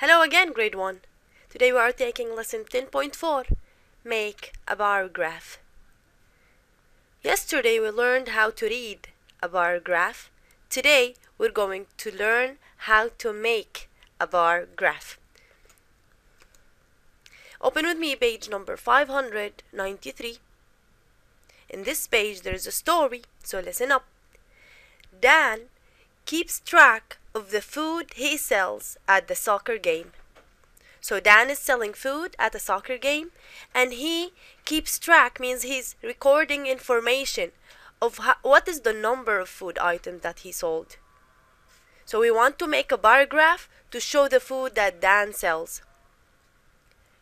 Hello again, grade 1. Today we are taking lesson 10.4 Make a bar graph. Yesterday we learned how to read a bar graph. Today we're going to learn how to make a bar graph. Open with me page number 593. In this page there is a story, so listen up. Dan keeps track of the food he sells at the soccer game. So Dan is selling food at a soccer game and he keeps track means he's recording information of how, what is the number of food items that he sold. So we want to make a bar graph to show the food that Dan sells.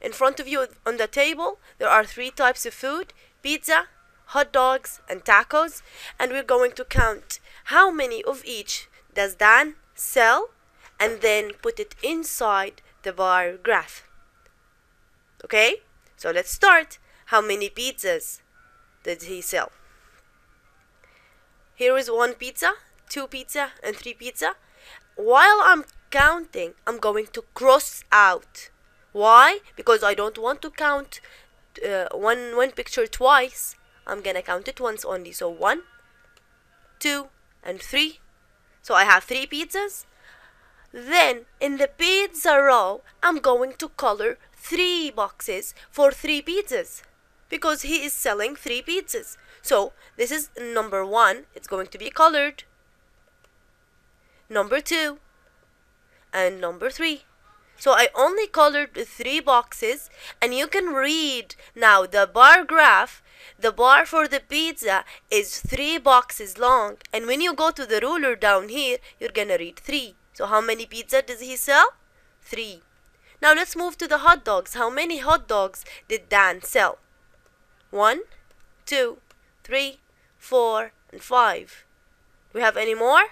In front of you on the table there are three types of food, pizza, hot dogs and tacos and we're going to count how many of each does Dan sell and then put it inside the bar graph. Okay, so let's start. How many pizzas did he sell? Here is one pizza, two pizza, and three pizza. While I'm counting, I'm going to cross out. Why? Because I don't want to count uh, one one picture twice. I'm gonna count it once only. So one, two, and three. So I have three pizzas. Then in the pizza row, I'm going to color three boxes for three pizzas because he is selling three pizzas. So this is number one, it's going to be colored. Number two and number three. So I only colored three boxes and you can read now the bar graph. The bar for the pizza is three boxes long and when you go to the ruler down here, you're gonna read three. So how many pizza does he sell? Three. Now let's move to the hot dogs. How many hot dogs did Dan sell? One, two, three, four, and five. Do we have any more?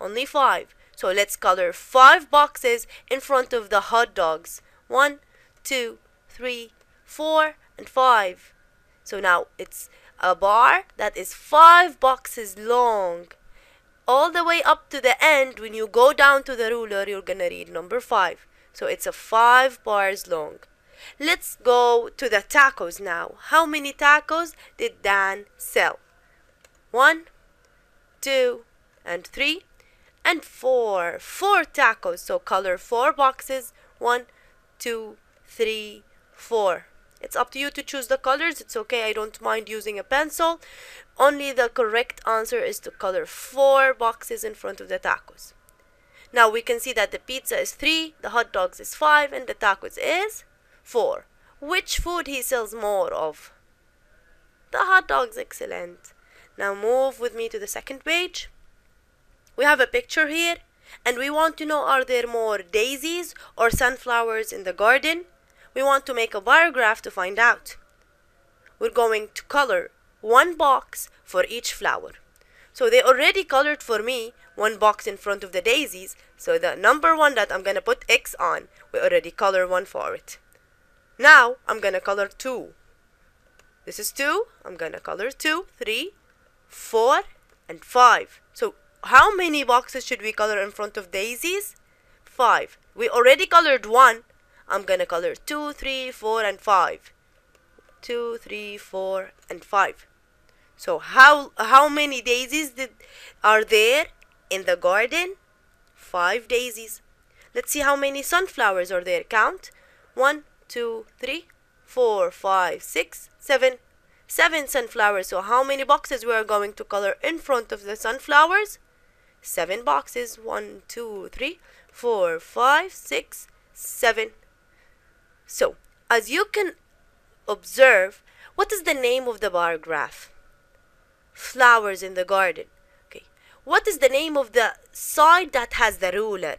Only five. So let's color five boxes in front of the hot dogs. One, two, three, four, and five. So now it's a bar that is five boxes long. All the way up to the end, when you go down to the ruler, you're gonna read number five. So it's a five bars long. Let's go to the tacos now. How many tacos did Dan sell? One, two, and three, and four. Four tacos. So color four boxes. One, two, three, four. It's up to you to choose the colors. It's okay. I don't mind using a pencil. Only the correct answer is to color four boxes in front of the tacos. Now we can see that the pizza is three, the hot dogs is five, and the tacos is four. Which food he sells more of? The hot dogs, excellent. Now move with me to the second page. We have a picture here, and we want to know are there more daisies or sunflowers in the garden? We want to make a bar graph to find out. We're going to color one box for each flower. So they already colored for me one box in front of the daisies. So the number one that I'm gonna put X on, we already color one for it. Now I'm gonna color two. This is two. I'm gonna color two, three, four, and five. So how many boxes should we color in front of daisies? Five. We already colored one. I'm gonna color two, three, four, and five. Two, three, four, and five. So how how many daisies did, are there in the garden? Five daisies. Let's see how many sunflowers are there. Count. One, two, three, four, five, six, seven. Seven sunflowers. So how many boxes we are going to color in front of the sunflowers? Seven boxes. One, two, three, four, five, six, seven. So as you can observe, what is the name of the bar graph? flowers in the garden. Okay. What is the name of the side that has the ruler?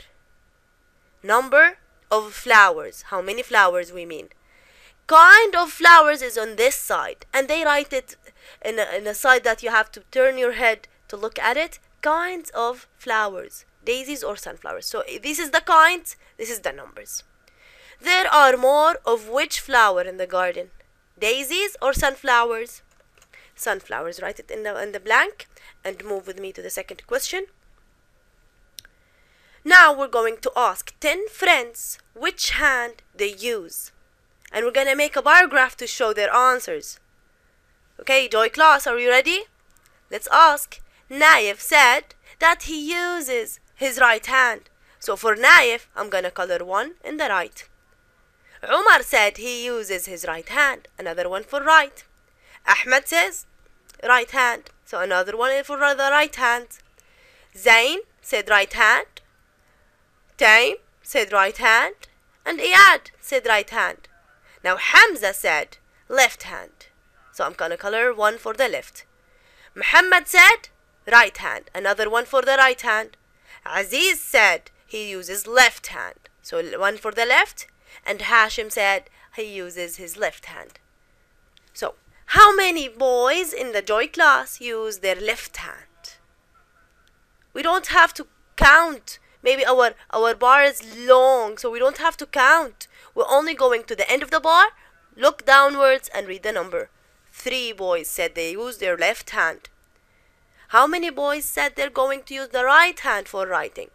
Number of flowers. How many flowers we mean? Kind of flowers is on this side. And they write it in a, in a side that you have to turn your head to look at it. Kinds of flowers. Daisies or sunflowers. So this is the kinds. This is the numbers. There are more of which flower in the garden? Daisies or sunflowers? sunflowers. Write it in the, in the blank and move with me to the second question. Now we're going to ask 10 friends which hand they use. And we're going to make a bar graph to show their answers. Okay, Joy class, are you ready? Let's ask. Naif said that he uses his right hand. So for Naif, I'm gonna color one in the right. Umar said he uses his right hand, another one for right. Ahmed says right hand, so another one for the right hand. Zain said right hand. Taim said right hand. And Iyad said right hand. Now Hamza said left hand. So I'm gonna color one for the left. Muhammad said right hand, another one for the right hand. Aziz said he uses left hand. So one for the left. And Hashim said he uses his left hand. So how many boys in the joy class use their left hand? We don't have to count. Maybe our, our bar is long, so we don't have to count. We're only going to the end of the bar, look downwards, and read the number. Three boys said they use their left hand. How many boys said they're going to use the right hand for writing?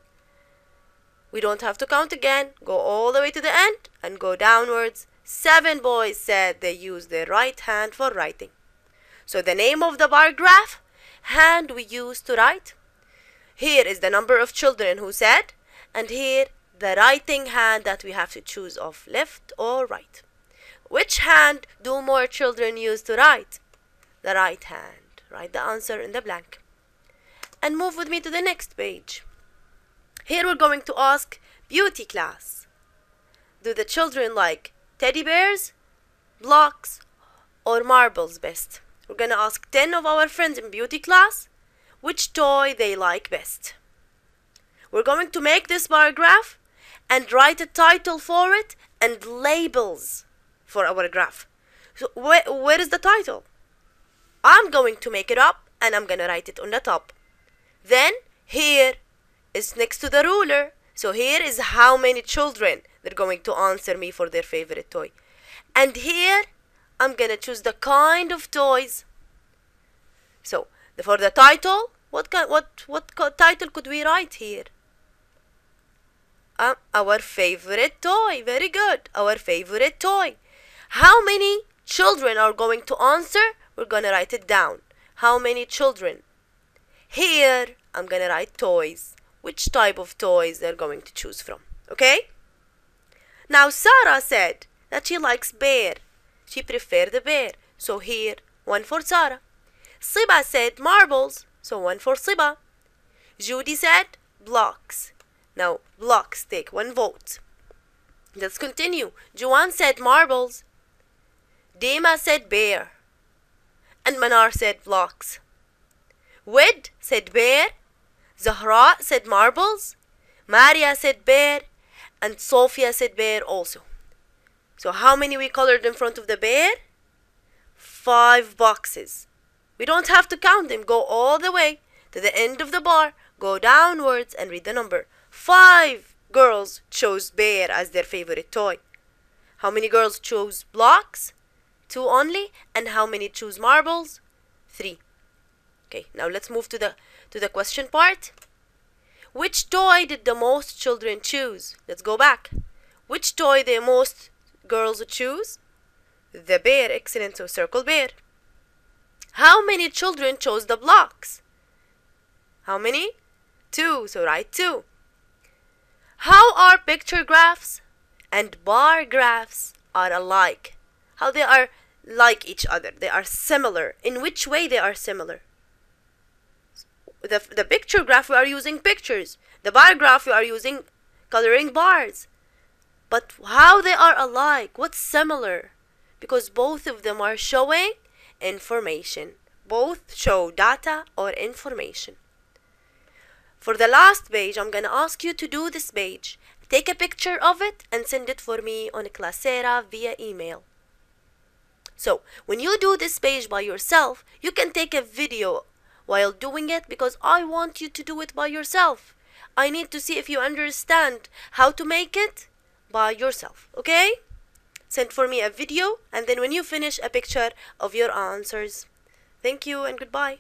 We don't have to count again. Go all the way to the end and go downwards. Seven boys said they use their right hand for writing. So the name of the bar graph, hand we use to write. Here is the number of children who said, and here the writing hand that we have to choose of left or right. Which hand do more children use to write? The right hand. Write the answer in the blank. And move with me to the next page. Here we're going to ask beauty class. Do the children like teddy bears, blocks, or marbles best? We're going to ask 10 of our friends in beauty class which toy they like best. We're going to make this bar graph and write a title for it and labels for our graph. So where, where is the title? I'm going to make it up and I'm going to write it on the top. Then here is next to the ruler. So here is how many children they're going to answer me for their favorite toy. And here I'm going to choose the kind of toys. So for the title, what kind, what what title could we write here? Um, our favorite toy. Very good. Our favorite toy. How many children are going to answer? We're going to write it down. How many children? Here, I'm going to write toys. Which type of toys they're going to choose from. Okay? Now, Sarah said that she likes bear. She preferred the bear. So here, one for Sarah. Siba said marbles. So one for Siba. Judy said blocks. Now, blocks take one vote. Let's continue. Juan said marbles. Dima said bear. And Manar said blocks. Wed said bear. Zahra said marbles. Maria said bear. And Sophia said bear also. So how many we colored in front of the bear? Five boxes. We don't have to count them. Go all the way to the end of the bar. Go downwards and read the number. Five girls chose bear as their favorite toy. How many girls chose blocks? Two only. And how many choose marbles? Three. Okay, now let's move to the to the question part. Which toy did the most children choose? Let's go back. Which toy the most girls choose? The bear. Excellent. So circle bear. How many children chose the blocks? How many? Two. So write two. How are picture graphs and bar graphs are alike? How they are like each other. They are similar. In which way they are similar? The, the picture graph we are using pictures. The bar graph we are using coloring bars. But how they are alike? What's similar? Because both of them are showing information. Both show data or information. For the last page, I'm going to ask you to do this page. Take a picture of it and send it for me on a Classera via email. So, when you do this page by yourself, you can take a video while doing it because I want you to do it by yourself. I need to see if you understand how to make it by yourself, okay? Send for me a video and then when you finish a picture of your answers. Thank you and goodbye.